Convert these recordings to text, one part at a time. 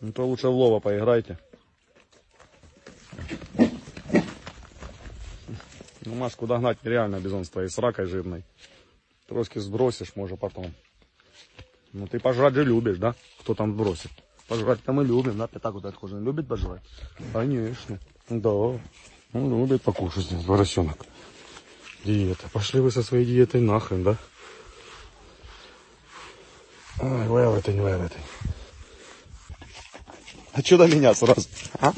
Ну то лучше в лова поиграйте. Ну, Машку догнать нереально бизон с твоей сракой жирной. Трошки сбросишь, может потом. Ну ты пожрать же любишь, да? Кто там бросит? Пожрать-то мы любим, да? Пятак вот отхожен. Любит пожрать? Конечно. Да. Он любит покушать здесь, поросенок. Диета. Пошли вы со своей диетой нахрен, да? Ай, велетень, велетень. А что до меня сразу? А?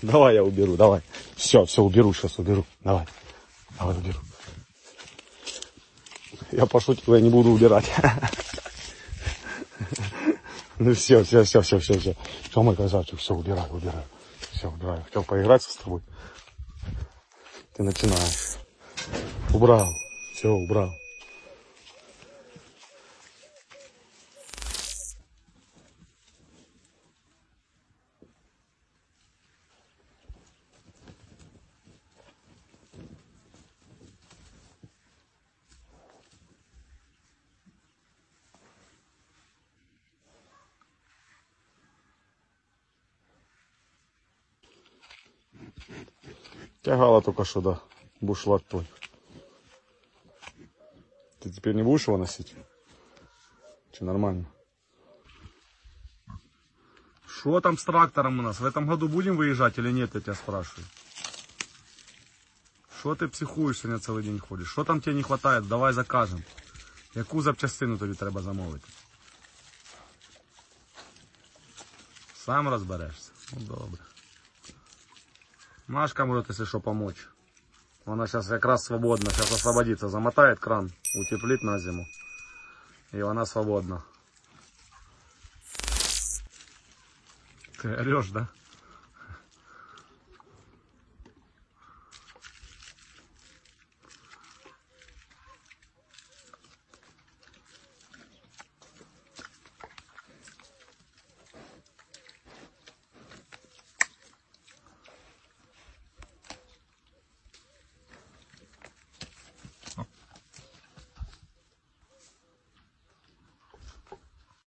Давай я уберу, давай. Все, все, уберу, сейчас уберу. Давай. Давай уберу. Я пошутил, я не буду убирать. Ну все, все, все, все, все, все. Все, мой красавчик, все, убираю, убираю. Все, убираю. Хотел поиграться с тобой. Ты начинаешь. Убрал. Все, убрал. Тягала только что, да. Бушлат твой. Ты теперь не будешь его носить? Че, нормально? Что там с трактором у нас? В этом году будем выезжать или нет, я тебя спрашиваю. Что ты психуєш сьогодні цілий день ходиш? Що там тебе не хватает? Давай закажем. Яку запчастину тобі треба замовити? Сам розберешся. Ну добре. Машка может, если что, помочь. Она сейчас как раз свободна. Сейчас освободится. Замотает кран, утеплит на зиму. И она свободна. Ты орешь, да?